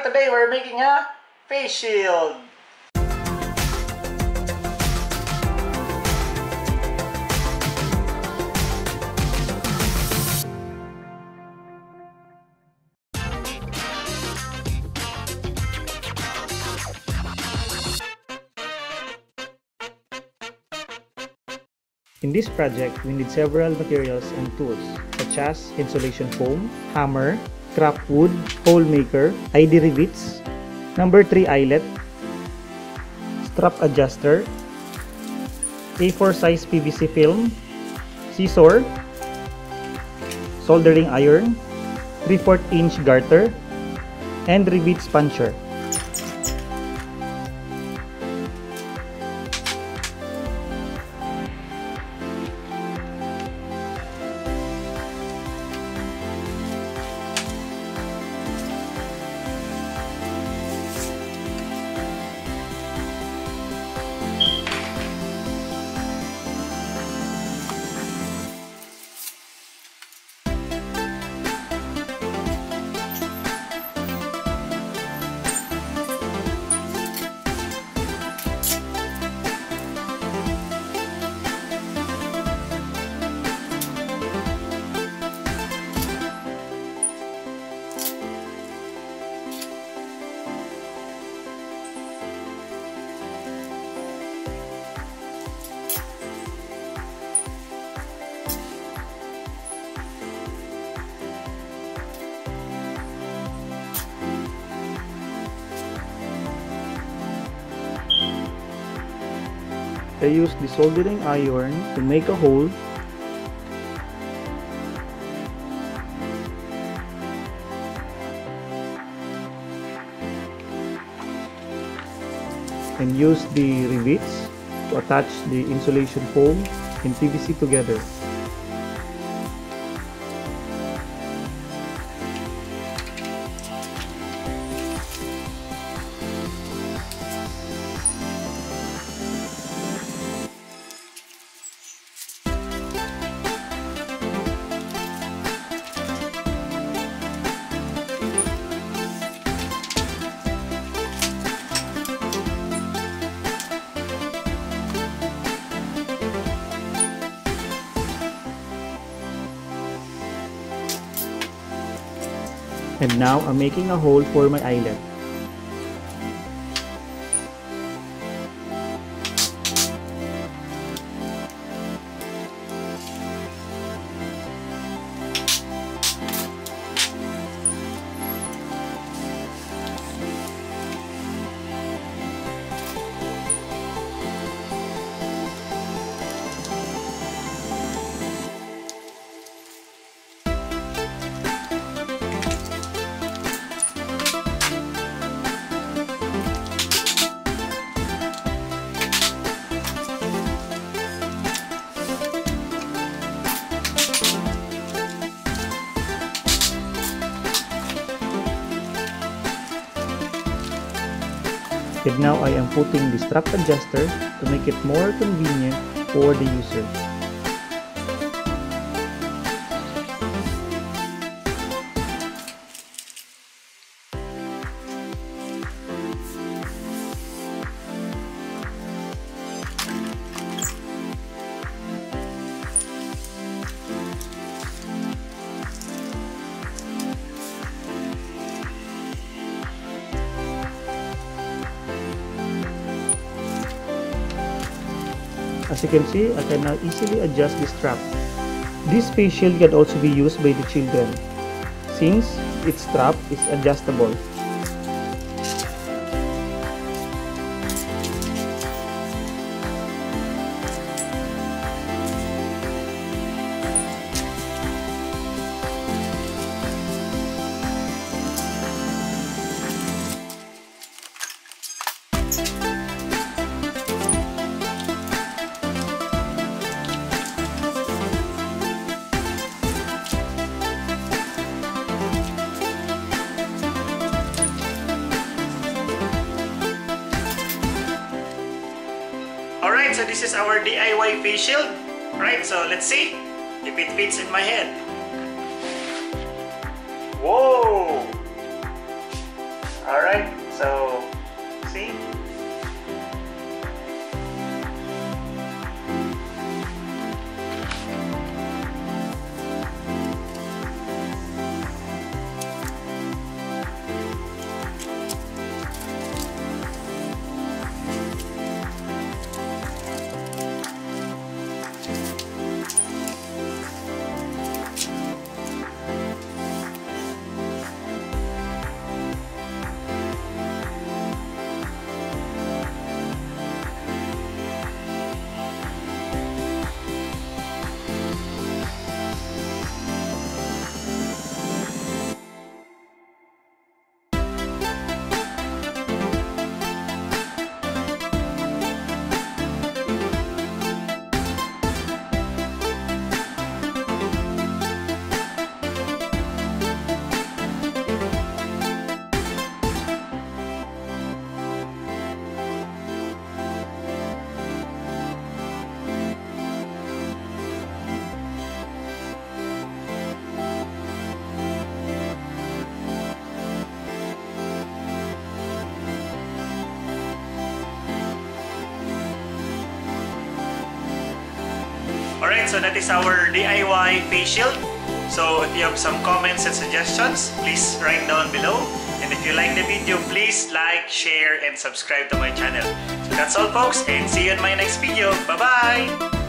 Today we're making a face shield. In this project, we need several materials and tools such as insulation foam, hammer, scrap wood, hole maker, ID rivets, number 3 eyelet, strap adjuster, A4 size PVC film, scissor, soldering iron, 3 4 inch garter, and rivets puncher. I use the soldering iron to make a hole and use the rivets to attach the insulation foam and PVC together. And now I'm making a hole for my eyelet. And now I am putting the strap adjuster to make it more convenient for the user. As you can see, I can now easily adjust the strap. This face shield can also be used by the children since its strap is adjustable. Alright, so this is our DIY face shield. Alright, so let's see if it fits in my head. Whoa! Alright, so see? Alright, so that is our DIY face shield. So if you have some comments and suggestions, please write down below. And if you like the video, please like, share, and subscribe to my channel. So that's all folks, and see you in my next video. Bye-bye!